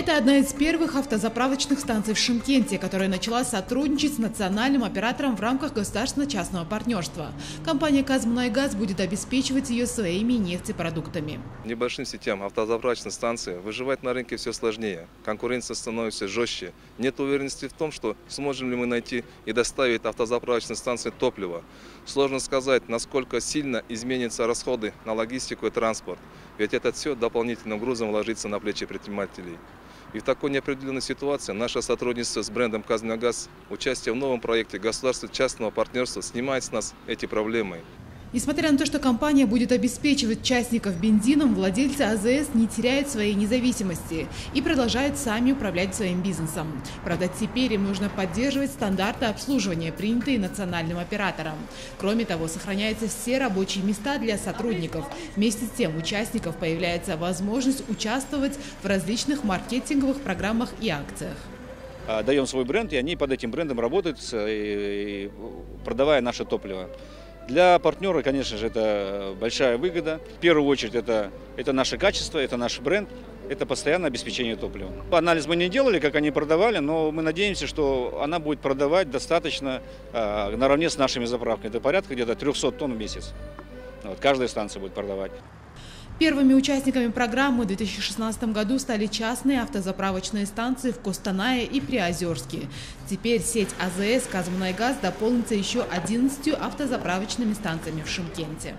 Это одна из первых автозаправочных станций в Шимкенте, которая начала сотрудничать с национальным оператором в рамках государственно-частного партнерства. Компания «Казмунайгаз» будет обеспечивать ее своими нефтепродуктами. Небольшим сетям автозаправочных станций выживать на рынке все сложнее. Конкуренция становится жестче. Нет уверенности в том, что сможем ли мы найти и доставить автозаправочные станции топливо. Сложно сказать, насколько сильно изменятся расходы на логистику и транспорт. Ведь это все дополнительным грузом ложится на плечи предпринимателей. И в такой неопределенной ситуации наше сотрудничество с брендом «Казногаз», участие в новом проекте государственно-частного партнерства снимает с нас эти проблемы. Несмотря на то, что компания будет обеспечивать частников бензином, владельцы АЗС не теряют своей независимости и продолжают сами управлять своим бизнесом. Правда, теперь им нужно поддерживать стандарты обслуживания, принятые национальным оператором. Кроме того, сохраняются все рабочие места для сотрудников. Вместе с тем, участников появляется возможность участвовать в различных маркетинговых программах и акциях а, даем свой бренд, и они под этим брендом работают, продавая наше топливо. Для партнера, конечно же, это большая выгода. В первую очередь это, это наше качество, это наш бренд, это постоянное обеспечение топливом. Анализ мы не делали, как они продавали, но мы надеемся, что она будет продавать достаточно э, наравне с нашими заправками. Это порядка где-то 300 тонн в месяц. Вот, каждая станция будет продавать. Первыми участниками программы в 2016 году стали частные автозаправочные станции в Костанае и Приозерске. Теперь сеть АЗС «Казмунайгаз» дополнится еще 11 автозаправочными станциями в Шимкенте.